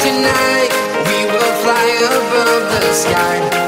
tonight. We will fly above the sky.